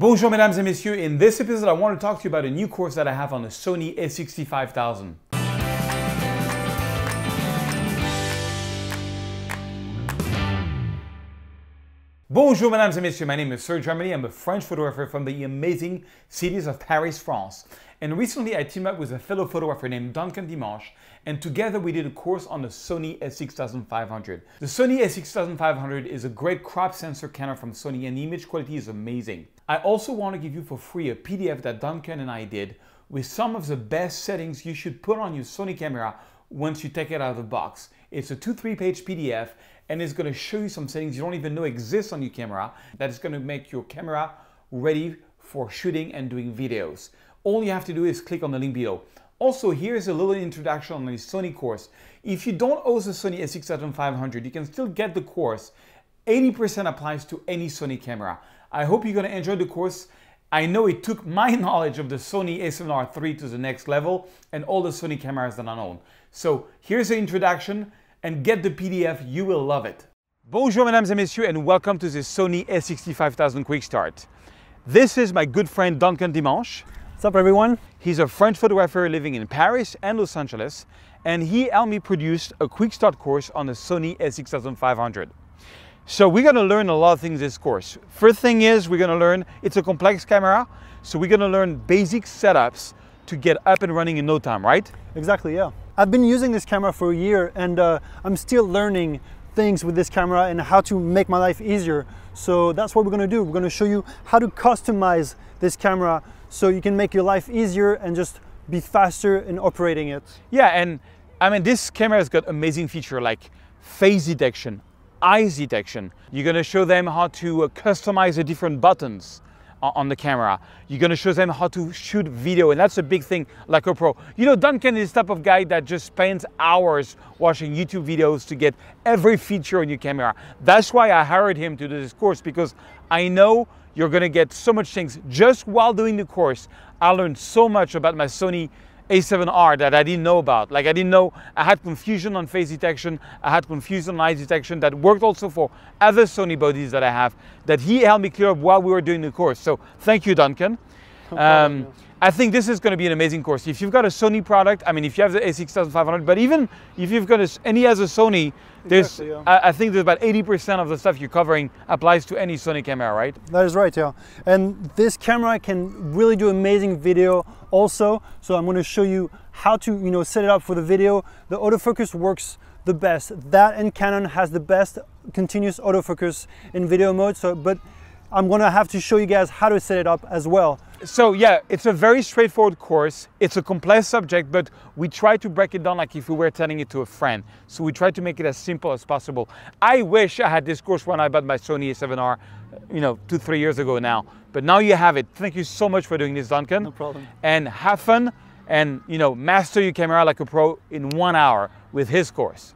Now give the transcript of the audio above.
Bonjour mesdames et messieurs, in this episode I want to talk to you about a new course that I have on the Sony a6500. Bonjour mesdames et messieurs, my name is Serge Ramelli. I'm a French photographer from the amazing cities of Paris, France. And recently I teamed up with a fellow photographer named Duncan Dimanche and together we did a course on the Sony a6500. The Sony a6500 is a great crop sensor camera from Sony and the image quality is amazing. I also want to give you for free a PDF that Duncan and I did with some of the best settings you should put on your Sony camera once you take it out of the box. It's a two, three page PDF and it's going to show you some settings you don't even know exist on your camera that is going to make your camera ready for shooting and doing videos all you have to do is click on the link below. Also, here's a little introduction on the Sony course. If you don't own the Sony a6500, you can still get the course. 80% applies to any Sony camera. I hope you're gonna enjoy the course. I know it took my knowledge of the Sony a7R III to the next level and all the Sony cameras that I own. So here's the introduction and get the PDF, you will love it. Bonjour mesdames et messieurs and welcome to the Sony a6500 Quick Start. This is my good friend Duncan Dimanche. What's up everyone? He's a French photographer living in Paris and Los Angeles and he helped me produce a quick start course on the Sony a6500. So we're gonna learn a lot of things this course. First thing is we're gonna learn, it's a complex camera, so we're gonna learn basic setups to get up and running in no time, right? Exactly, yeah. I've been using this camera for a year and uh, I'm still learning things with this camera and how to make my life easier. So that's what we're gonna do. We're gonna show you how to customize this camera so you can make your life easier and just be faster in operating it. Yeah, and I mean, this camera has got amazing feature like face detection, eyes detection. You're gonna show them how to uh, customize the different buttons on the camera. You're gonna show them how to shoot video, and that's a big thing like a pro. You know, Duncan is the type of guy that just spends hours watching YouTube videos to get every feature on your camera. That's why I hired him to do this course because I know you're gonna get so much things. Just while doing the course, I learned so much about my Sony a7R that I didn't know about. Like I didn't know I had confusion on face detection, I had confusion on eye detection that worked also for other Sony bodies that I have that he helped me clear up while we were doing the course. So thank you, Duncan. Um, I think this is going to be an amazing course. If you've got a Sony product, I mean, if you have the a6500, but even if you've got a, any other Sony, there's, exactly, yeah. I, I, think there's about 80% of the stuff you're covering applies to any Sony camera, right? That is right, yeah. And this camera can really do amazing video also. So I'm going to show you how to, you know, set it up for the video. The autofocus works the best. That and Canon has the best continuous autofocus in video mode. So, but I'm gonna have to show you guys how to set it up as well. So yeah, it's a very straightforward course. It's a complex subject, but we try to break it down like if we were telling it to a friend. So we try to make it as simple as possible. I wish I had this course when I bought my Sony a7R, you know, two, three years ago now. But now you have it. Thank you so much for doing this, Duncan. No problem. And have fun and, you know, master your camera like a pro in one hour with his course.